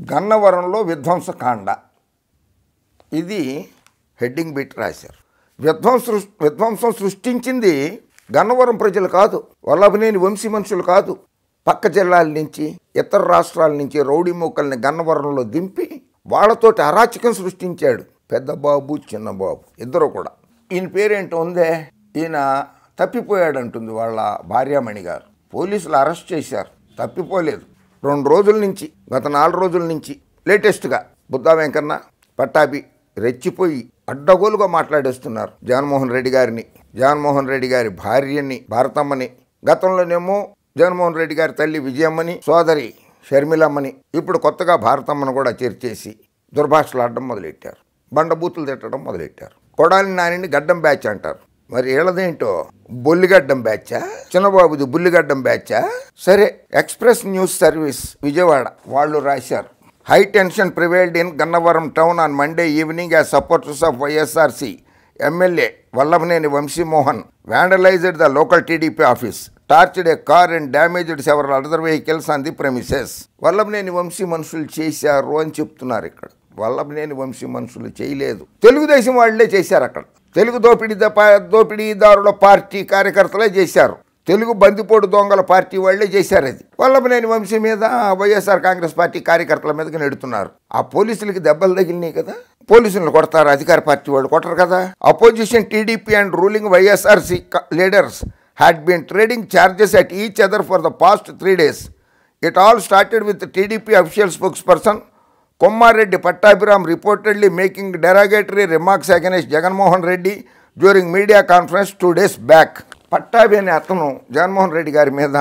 గన్నవరంలో విధ్వంసకాండ. ఇది heading bit రాశారు. విధ్వంస విధ్వంసం సృష్టించింది గన్నవరం ప్రజలు కాదు వల్లభనేని వంశీ మనుషులు కాదు. పక్క జిల్లాల నుంచి ఇతర రాష్ట్రాల నుంచి రౌడీ మూకల్ని గన్నవరంలో దింపి వాళ్ళతోటి అరాచకం సృష్టించాడు పెద్దబాబు చిన్నబాబు చిన్న బాబు ఇద్దరు కూడా. ఈయన పేరేంటో ఉందే? ఈయన తప్పిపోయాడు అంటుంది వాళ్ళ భార్యామణి గారు. పోలీసులు అరెస్ట్ చేశారు. తప్పిపోలేదు. రెండు రోజుల నుంచి గత నాలుగు రోజుల నుంచి లేటెస్ట్గా బుద్ధా వెంకన్న పట్టాభి రెచ్చిపోయి అడ్డగోలుగా మాట్లాడేస్తున్నారు జగన్మోహన్ రెడ్డి గారిని. జగన్మోహన్ రెడ్డి గారి భార్యని భారతమ్మని గతంలోనేమో జగన్మోహన్ రెడ్డి గారి తల్లి విజయమ్మని సోదరి షర్మిలమ్మని ఇప్పుడు కొత్తగా భారతమ్మను కూడా చేర్చేసి దుర్భాషలాడడం మొదలెట్టారు. బండబూతులు తిట్టడం మొదలెట్టారు. కొడాలి నానిని గడ్డం బ్యాచ్ అంటారు. మరి వీళ్ళదేంటో బొల్లిగడ్డం బ్యాచా? చిన్నబాబుది బుల్లిగడ్డం బ్యాచా? సరే ఎక్స్ప్రెస్ న్యూస్ సర్వీస్ విజయవాడ వాళ్ళు రాశారు. High tension prevailed in Gannavaram town on Monday evening as supporters of YSRC MLA Vallabhaneni Vamsi Mohan vandalised the local TDP office torched a car and damaged several other vehicles on the premises Vallabhaneni Vamsi మనుషులు చేశారు అని చెప్తున్నారు ఇక్కడ. వల్లభనేని వంశీ మనుషులు చేయలేదు. తెలుగుదేశం వాళ్ళే చేశారు అక్కడ. తెలుగు దోపిడీ దోపిడీదారుల పార్టీ కార్యకర్తలే చేశారు. తెలుగు బందిపోటు దొంగల పార్టీ వాళ్ళే చేశారు అది. వల్లభనేని వంశీ మీద వైఎస్ఆర్ కాంగ్రెస్ పార్టీ కార్యకర్తల మీదకి నెడుతున్నారు. ఆ పోలీసులకి దెబ్బలు తగిలినాయి కదా. పోలీసులను కొడతారు అధికార పార్టీ వాళ్ళు కొట్టరు కదా. Opposition TDP and ruling YSRC leaders had been trading charges at each other for the past three days it all started with TDP official spokesperson Kommareddy Pattabhiram reportedly making derogatory remarks against Jaganmohan Reddy during media conference two days back Pattabhi అనే అతను జగన్మోహన్ రెడ్డి గారి మీద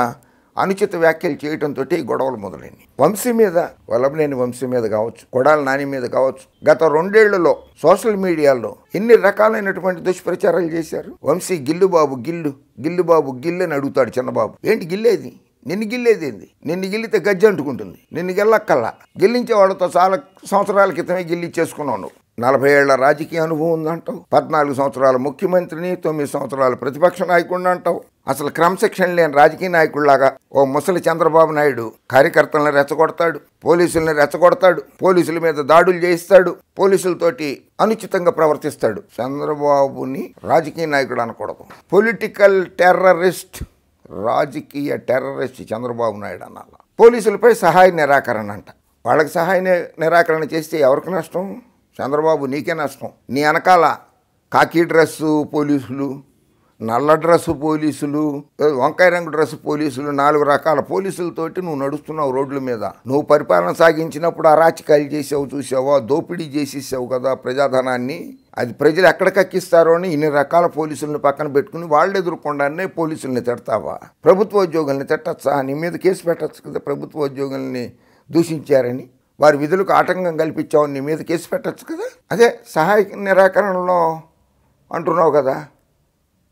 అనుచిత వ్యాఖ్యలు చేయడంతో గొడవలు మొదలైనవి వంశీ మీద వల్లభనేని వంశీ మీద కావచ్చు కొడాల నాని మీద కావచ్చు గత రెండేళ్ళలో సోషల్ మీడియాలో ఎన్ని రకాలైనటువంటి దుష్ప్రచారాలు చేశారు? వంశీ గిల్లుబాబు గిల్లు గిల్లుబాబు గిల్లు అని అడుగుతాడు చిన్నబాబు. ఏంటి గిల్లేది? నిన్ను గిల్లేది ఏంది? నిన్ను గిల్లితే గజ్జి అంటుకుంటుంది. నిన్ను గెల్లక్కల్లా. గిల్లించే చాలా సంవత్సరాల క్రితమే గిల్లిచ్చేసుకున్నావు నువ్వు. నలభై ఏళ్ళ రాజకీయ అనుభవం ఉందంటావు. పద్నాలుగు సంవత్సరాల ముఖ్యమంత్రిని తొమ్మిది సంవత్సరాల ప్రతిపక్ష నాయకుడిని అంటావు. అసలు క్రమశిక్షణ లేని రాజకీయ నాయకుడిలాగా ఓ ముసలి చంద్రబాబు నాయుడు కార్యకర్తలను రెచ్చగొడతాడు పోలీసుల్ని రెచ్చగొడతాడు పోలీసుల మీద దాడులు చేయిస్తాడు పోలీసులతోటి అనుచితంగా ప్రవర్తిస్తాడు. చంద్రబాబుని రాజకీయ నాయకుడు అనకూడదు. పొలిటికల్ టెర్రరిస్ట్ రాజకీయ టెర్రరిస్ట్ చంద్రబాబు నాయుడు అనాల. పోలీసులపై సహాయ నిరాకరణ అంట. వాళ్ళకి సహాయ నిరాకరణ చేస్తే ఎవరికి నష్టం? చంద్రబాబు నీకే నష్టం. నీ వెనకాల కాకి డ్రెస్సు పోలీసులు నల్ల డ్రెస్సు పోలీసులు వంకాయ రంగు డ్రెస్ పోలీసులు నాలుగు రకాల పోలీసులతోటి నువ్వు నడుస్తున్నావు రోడ్ల మీద. నువ్వు పరిపాలన సాగించినప్పుడు అరాచకాలు చేసావు చూసావా? దోపిడీ చేసేసావు కదా ప్రజాధనాన్ని. అది ప్రజలు ఎక్కడ కక్కిస్తారో అని ఇన్ని రకాల పోలీసులను పక్కన పెట్టుకుని వాళ్ళు ఎదుర్కొండానే పోలీసుల్ని తిడతావా? ప్రభుత్వ ఉద్యోగుల్ని తిట్టచ్చా? నీ మీద కేసు పెట్టచ్చు కదా ప్రభుత్వ ఉద్యోగుల్ని దూషించారని. వారి విధులకు ఆటంకం కల్పించావు నీ మీద కేసు పెట్టచ్చు కదా? అదే సహాయ నిరాకరణలో అంటున్నావు కదా.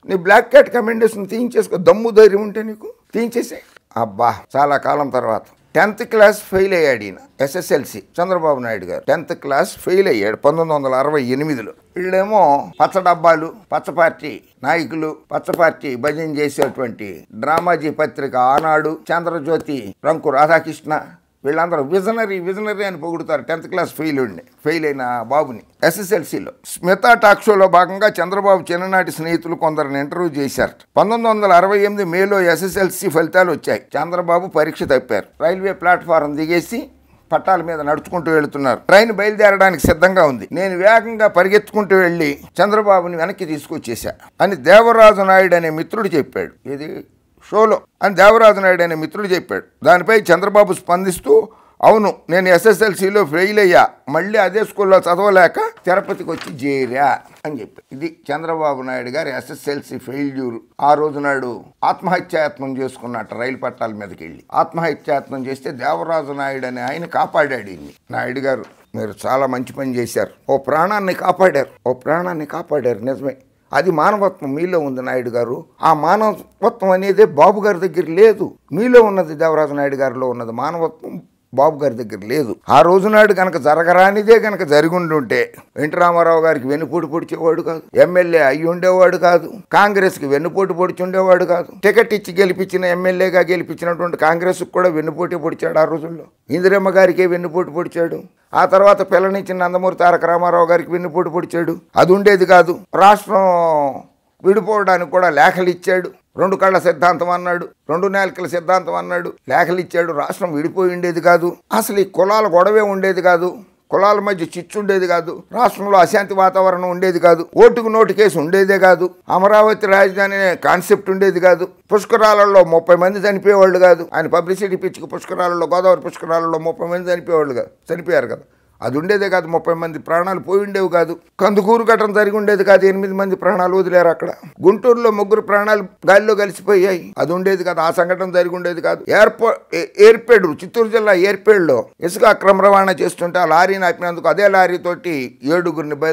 నీ బ్లాక్ క్యాట్ కమెండేషన్ తీయించేసుకో. దమ్ము ధైర్యం ఉంటే నీకు తీయించేసే. అబ్బా చాలా కాలం తర్వాత. టెన్త్ క్లాస్ ఫెయిల్ అయ్యాడు ఈయన ఎస్ఎస్ఎల్సి చంద్రబాబు నాయుడు గారు. టెన్త్ క్లాస్ ఫెయిల్ అయ్యాడు పంతొమ్మిది వందల అరవై ఎనిమిదిలో. వీళ్ళేమో పచ్చ డబ్బాలు పచ్చ పార్టీ నాయకులు పచ్చ పార్టీ భజన చేసేటువంటి డ్రామాజీ పత్రిక ఆనాడు చంద్రజ్యోతి రంకు రాధాకృష్ణ వీళ్ళందరూ విజనరీ విజనరీ అని పొగుడుతారు. టెన్త్ క్లాస్ ఫెయిల్ ఫెయిల్ అయిన బాబుని. ఎస్ఎస్ఎల్సిలో. స్మితా టాక్ షోలో భాగంగా చంద్రబాబు చిన్ననాటి స్నేహితులు కొందరిని ఇంటర్వ్యూ చేశారు. పంతొమ్మిది వందల అరవై ఎనిమిది మేలో ఎస్ఎస్ఎల్సి ఫలితాలు వచ్చాయి. చంద్రబాబు పరీక్ష తప్పారు. రైల్వే ప్లాట్ఫారం దిగేసి పట్టాల మీద నడుచుకుంటూ వెళుతున్నారు. ట్రైన్ బయలుదేరడానికి సిద్ధంగా ఉంది. నేను వేగంగా పరిగెత్తుకుంటూ వెళ్ళి చంద్రబాబుని వెనక్కి తీసుకొచ్చేశా అని దేవరాజు నాయుడు అనే మిత్రుడు చెప్పాడు. ఇది షోలో అని దేవరాజు నాయుడు అనే మిత్రుడు చెప్పాడు. దానిపై చంద్రబాబు స్పందిస్తూ అవును నేను ఎస్ఎస్ఎల్సిలో ఫెయిల్ అయ్యా. మళ్ళీ అదే స్కూల్లో చదవలేక తిరుపతికి వచ్చి చేరా అని చెప్పి ఇది చంద్రబాబు నాయుడు గారు ఎస్ఎస్ఎల్సి ఫెయిల్యూర్ ఆ రోజు నాడు ఆత్మహత్యాయత్నం చేసుకున్నట్టు రైలు పట్టాల మీదకి వెళ్ళి ఆత్మహత్యాయత్నం చేస్తే దేవరాజు నాయుడు అనే ఆయన కాపాడాడు ఇన్ని. నాయుడు గారు మీరు చాలా మంచి పని చేశారు. ఓ ప్రాణాన్ని కాపాడారు. ఓ ప్రాణాన్ని కాపాడారు. నిజమే. అది మానవత్వం మీలో ఉంది నాయుడు గారు. ఆ మానవత్వం అనేది బాబు గారి దగ్గర లేదు. మీలో ఉన్నది దేవరాజు నాయుడు గారిలో ఉన్నది మానవత్వం. బాబు గారి దగ్గర లేదు. ఆ రోజు నాడు కనుక జరగరానిదే కనుక జరిగి ఉండుంటే ఎన్టీ రామారావు గారికి వెన్నుపోటు పొడిచేవాడు కాదు. ఎమ్మెల్యే అయి ఉండేవాడు కాదు. కాంగ్రెస్కి వెన్నుపోటు పొడిచి ఉండేవాడు కాదు. టికెట్ ఇచ్చి గెలిపించిన ఎమ్మెల్యేగా గెలిపించినటువంటి కాంగ్రెస్ కూడా వెన్నుపోటు పొడిచాడు ఆ రోజుల్లో. ఇందిరమ్మ గారికే వెన్నుపోటు పొడిచాడు. ఆ తర్వాత పిల్లనిచ్చిన నందమూరి తారక రామారావు గారికి వెన్నుపోటు పొడిచాడు. అది ఉండేది కాదు. రాష్ట్రం విడిపోవడానికి కూడా లేఖలు ఇచ్చాడు. రెండు కళ్ళ సిద్ధాంతం అన్నాడు. రెండు నాలుకల సిద్ధాంతం అన్నాడు. లేఖలు ఇచ్చాడు. రాష్ట్రం విడిపోయి ఉండేది కాదు. అసలు ఈ కులాల గొడవే ఉండేది కాదు. కులాల మధ్య చిచ్చు ఉండేది కాదు. రాష్ట్రంలో అశాంతి వాతావరణం ఉండేది కాదు. ఓటుకు నోటు కేసు ఉండేదే కాదు. అమరావతి రాజధాని అనే కాన్సెప్ట్ ఉండేది కాదు. పుష్కరాలలో ముప్పై మంది చనిపోయేవాళ్ళు కాదు. ఆయన పబ్లిసిటీ పిచ్చికి పుష్కరాలలో గోదావరి పుష్కరాలలో ముప్పై మంది చనిపోయేవాళ్ళు కాదు చనిపోయారు కదా. అది ఉండేదే కాదు ముప్పై మంది ప్రాణాలు పోయి ఉండేవి కాదు. కందుకూరు ఘటన జరిగి ఉండేది కాదు ఎనిమిది మంది ప్రాణాలు వదిలేరు అక్కడ. గుంటూరులో ముగ్గురు ప్రాణాలు గాలిలో కలిసిపోయాయి. అది ఉండేది కాదు ఆ సంఘటన జరిగి ఉండేది కాదు. ఎయిర్పో ఏ- ఏర్పేడు చిత్తూరు జిల్లా ఏర్పేడులో ఇసుక అక్రమ రవాణా చేస్తుంటే ఆ లారీని ఆపినందుకు అదే లారీతోటి ఏడుగురిని బ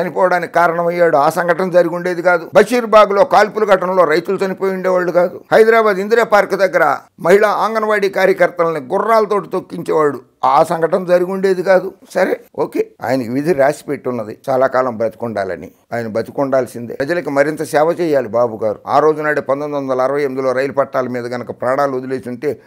చనిపోవడానికి కారణమయ్యాడు. ఆ సంఘటన జరిగి ఉండేది కాదు. బషీర్బాగ్లో కాల్పుల ఘటనలో రైతులు చనిపోయి ఉండేవాళ్ళు కాదు. హైదరాబాద్ ఇందిరా పార్క్ దగ్గర మహిళా అంగన్వాడీ కార్యకర్తలని గుర్రాలతోటి తొక్కించేవాడు. ఆ సంఘటన జరిగి ఉండేది కాదు. సరే ఓకే. ఆయనకి విధి రాసి పెట్టున్నది. చాలా కాలం బ్రతికుండాలని. ఆయన బతికుండాల్సిందే ప్రజలకు మరింత సేవ చేయాలి బాబు గారు. ఆ రోజు నాడే పంతొమ్మిది వందల అరవై ఎనిమిదిలో రైలు పట్టాల మీద కనుక ప్రాణాలు వదిలేసి ఉంటే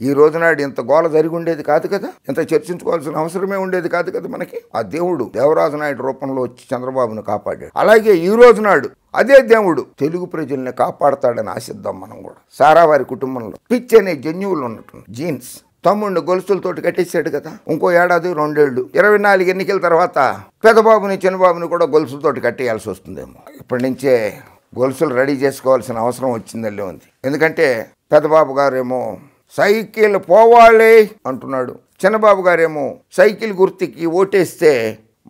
ఈ రోజునాడు ఇంత గోల జరిగి ఉండేది కాదు కదా? ఇంత చర్చించుకోవాల్సిన అవసరమే ఉండేది కాదు కదా మనకి? ఆ దేవుడు దేవరాజు నాయుడు రూపంలో వచ్చి చంద్రబాబును కాపాడాడు. అలాగే ఈ రోజునాడు అదే దేవుడు తెలుగు ప్రజల్ని కాపాడతాడని ఆశిద్దాం మనం కూడా. సారావారి కుటుంబంలో పిచ్ అనే జన్యువులు ఉన్నట్టు జీన్స్. తమ్ముడిని గొలుసులతోటి కట్టేశాడు కదా? ఇంకో ఏడాది రెండేళ్ళు ఇరవై నాలుగు ఎన్నికల తర్వాత పెదబాబుని చిన్నబాబుని కూడా గొలుసులతోటి కట్టేయాల్సి వస్తుందేమో. ఇప్పటి నుంచే గొలుసులు రెడీ చేసుకోవాల్సిన అవసరం వచ్చిందల్లే ఉంది. ఎందుకంటే పెదబాబు గారేమో సైకిల్ పోవాలి అంటున్నాడు. చిన్నబాబు గారేమో సైకిల్ గుర్తుకి ఓటేస్తే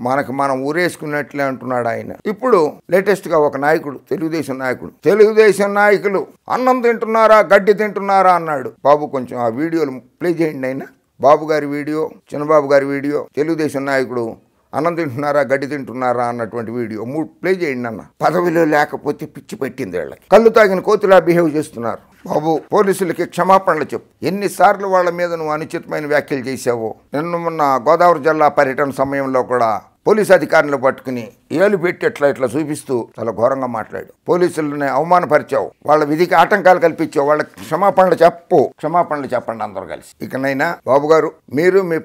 మనకు మనం ఊరేసుకున్నట్లే అంటున్నాడు ఆయన. ఇప్పుడు లేటెస్ట్గా ఒక నాయకుడు తెలుగుదేశం నాయకుడు. తెలుగుదేశం నాయకులు అన్నం తింటున్నారా గడ్డి తింటున్నారా అన్నాడు. బాబు కొంచెం ఆ వీడియోలు ప్లే చేయండి ఆయన. బాబు గారి వీడియో చిన్నబాబు గారి వీడియో తెలుగుదేశం నాయకుడు అన్నం తింటున్నారా గడ్డి తింటున్నారా అన్నటువంటి వీడియో మూడు ప్లే చేయండి అన్న. పదవిలో లేకపోతే పిచ్చి పెట్టింది వీళ్ళకి. కళ్ళు తాగిన కోతిలా బిహేవ్ చేస్తున్నారు. బాబు పోలీసులకి క్షమాపణలు చెప్పు. ఎన్నిసార్లు వాళ్ళ మీద నువ్వు అనుచితమైన వ్యాఖ్యలు చేశావో. నిన్న మొన్న గోదావరి జిల్లా పర్యటన సమయంలో కూడా పోలీస్ అధికారులు పట్టుకుని ఏలు పెట్టి ఇట్లా ఇట్లా చూపిస్తూ చాలా ఘోరంగా మాట్లాడు పోలీసులని అవమానపరిచావు. వాళ్ళ విధికి ఆటంకాలు కల్పించావు. వాళ్ళకి క్షమాపణలు చెప్పు. క్షమాపణలు చెప్పండి అందరూ కలిసి. ఇకనైనా బాబు గారు మీరు మీ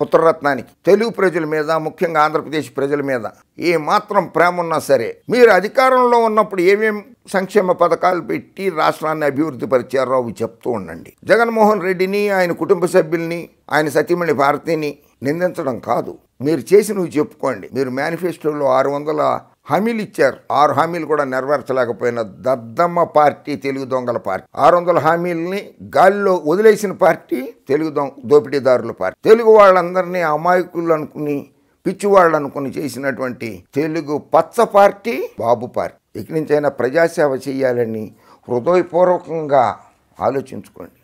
పుత్రరత్నానికి. తెలుగు ప్రజల మీద ముఖ్యంగా ఆంధ్రప్రదేశ్ ప్రజల మీద ఏ మాత్రం ప్రేమ ఉన్నా సరే మీరు అధికారంలో ఉన్నప్పుడు ఏమేం సంక్షేమ పథకాలు పెట్టి రాష్ట్రాన్ని అభివృద్ధి పరిచారో అవి చెప్తూ ఉండండి. జగన్మోహన్ రెడ్డిని ఆయన కుటుంబ సభ్యుల్ని ఆయన సతీమణి భారతిని నిందించడం కాదు. మీరు చేసినవి చెప్పుకోండి. మీరు మేనిఫెస్టోలో ఆరు వందల హామీలు ఇచ్చారు. ఆరు హామీలు కూడా నెరవేర్చలేకపోయిన దద్దమ్మ పార్టీ తెలుగు దొంగల పార్టీ. ఆరు వందల హామీలని గాలిలో వదిలేసిన పార్టీ తెలుగు దొంగ దోపిడీదారుల పార్టీ. తెలుగు వాళ్ళందరినీ అమాయకులు అనుకుని పిచ్చి వాళ్ళు అనుకుని చేసినటువంటి తెలుగు పచ్చ పార్టీ బాబు పార్టీ. ఇక నుంచైనా ప్రజాసేవ చేయాలని హృదయపూర్వకంగా ఆలోచించుకోండి.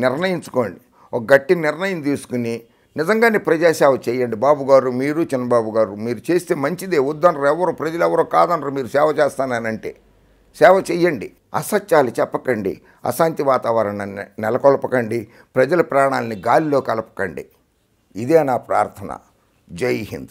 నిర్ణయించుకోండి. ఒక గట్టి నిర్ణయం తీసుకుని నిజంగానే ప్రజాసేవ చేయండి. బాబు గారు మీరు చిన్నబాబు గారు మీరు చేస్తే మంచిదే. వద్దనరు. ఎవరు ప్రజలు ఎవరో కాదనరు. మీరు సేవ చేస్తానంటే సేవ చెయ్యండి. అసత్యాలు చెప్పకండి. అశాంతి వాతావరణాన్ని నెలకొల్పకండి. ప్రజల ప్రాణాలని గాలిలో కలపకండి. ఇదే నా ప్రార్థన. జై హింద్.